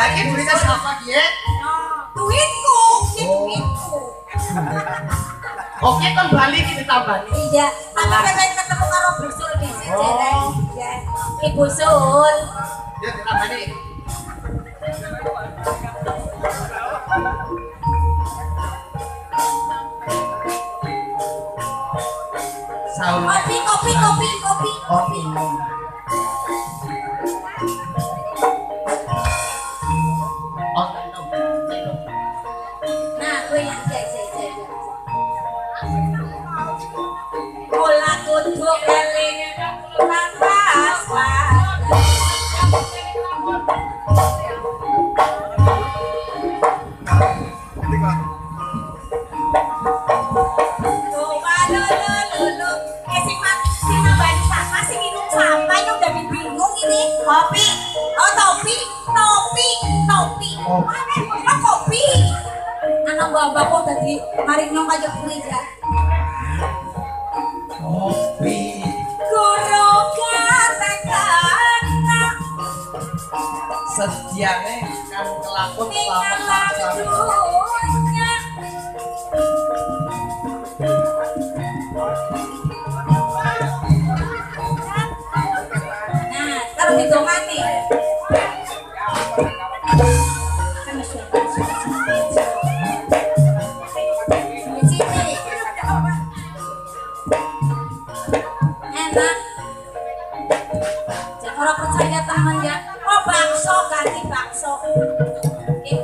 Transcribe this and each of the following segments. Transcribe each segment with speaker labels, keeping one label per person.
Speaker 1: Lagi duitnya siapa dia? Oke kan balik ini tambah nih.
Speaker 2: Iya, tapi pengen ketemu karo Busul di sini
Speaker 1: Oh.
Speaker 2: Rek. Ya. Ibu Sul.
Speaker 1: Ya tambah nih. Sahur.
Speaker 2: Kopi, kopi, kopi, kopi.
Speaker 1: Minum.
Speaker 2: Nah, gue yang cek, oh topi, topi, topi, mana kok kopi? Anak bapak kok tadi mari nong kajak gereja.
Speaker 1: Kopi.
Speaker 2: Guru katakan
Speaker 1: Sediane kan kelakon
Speaker 2: tinggal Percaya teman ya. Oh bakso ganti bakso. Eh,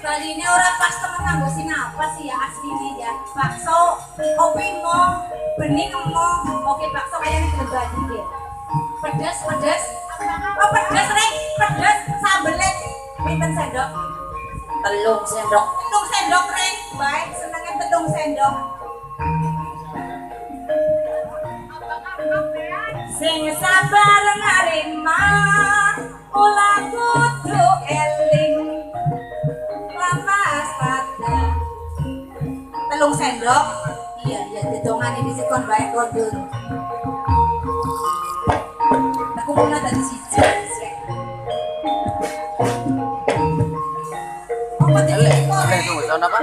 Speaker 2: Bali ini orang pas temen nganggo sing apa sih ya aslinya ya. Bakso, kopi mau, bening mau, oke bakso kayaknya belum bali dia. Pedas, pedas. Oh pedas reng, pedas sambelnya. Pinten sendok?
Speaker 3: telung sendok
Speaker 2: Telung sendok reng. Baik, senangnya telung sendok. Sing sabar narima ula kudu eling. Lamas pada telung sendok? Iya iya didongani di sikon bae kodul aku mulai dari siji apa tadi
Speaker 3: Oke, tunggu, tahun apa?